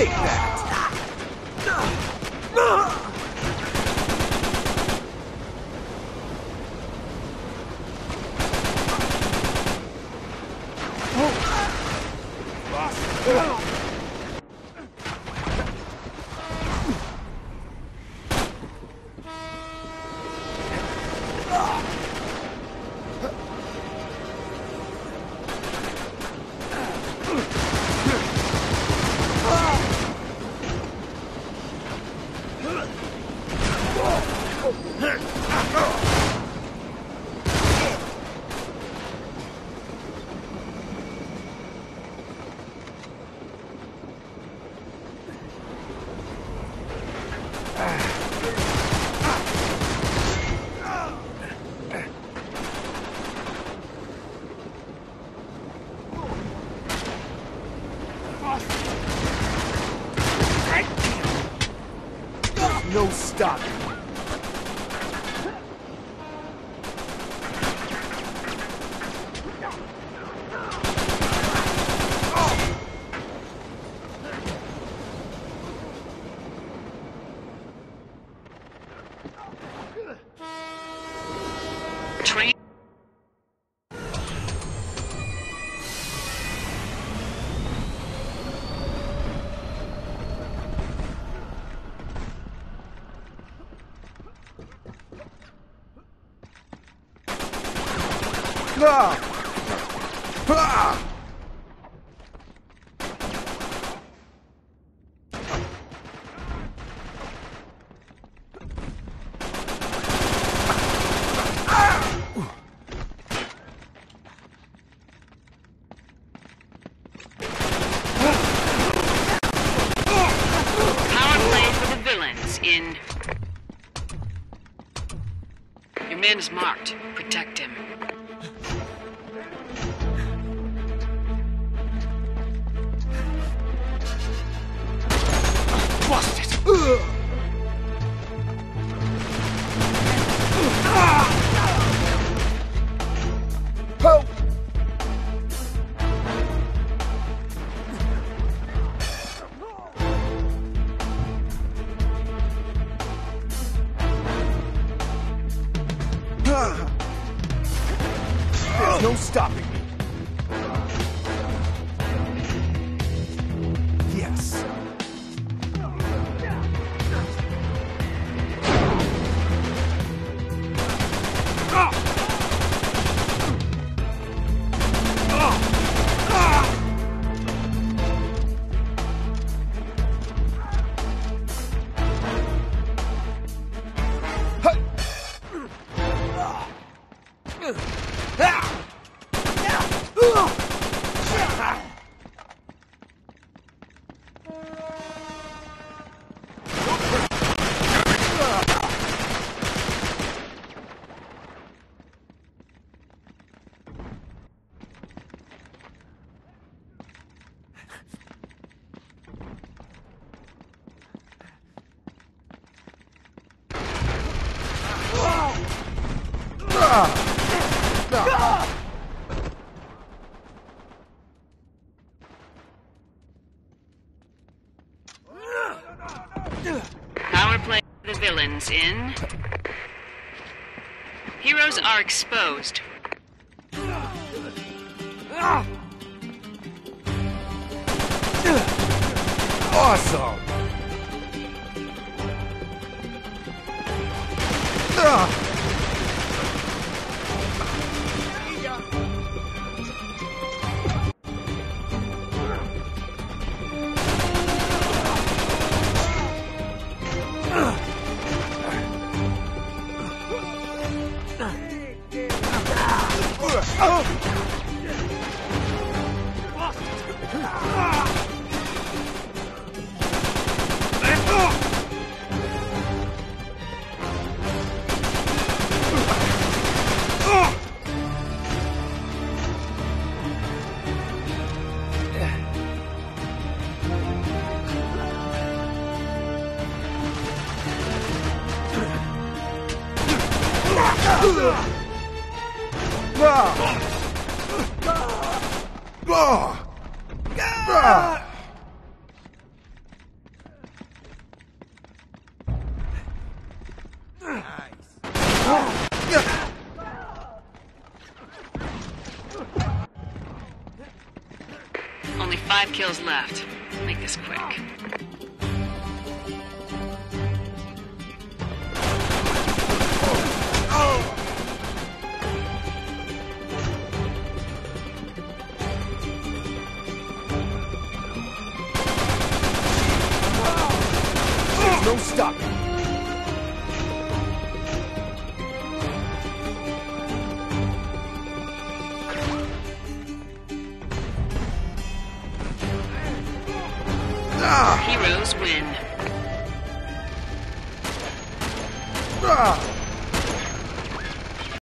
Take that! Ah! Ah! Ah! Oh! No stopping. Your man is marked. Protect him. No stopping me. Yes. Power villains in. Heroes are exposed. Awesome! Only five kills left. Make this quick. Stopping. Ah! Heroes win. Ah!